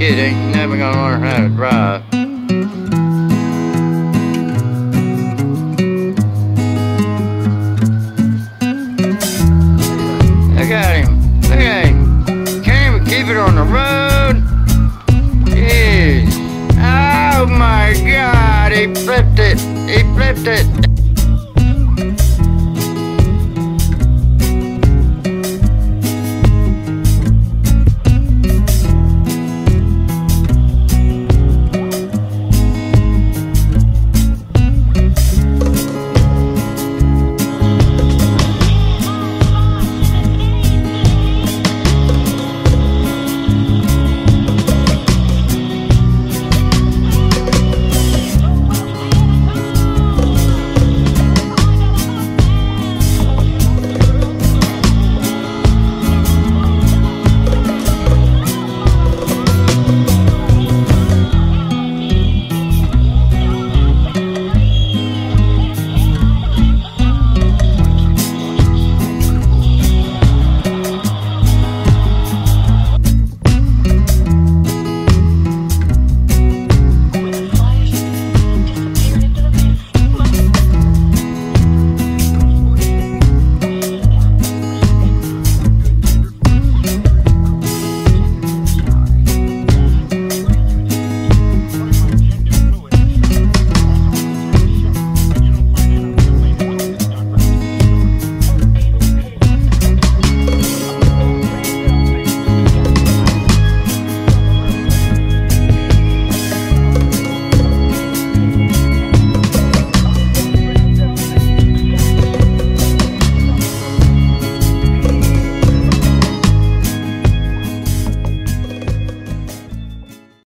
kid ain't never gonna learn how to drive. Look at him. Look at him. Can't even keep it on the road. Jeez. Oh my god, he flipped it. He flipped it.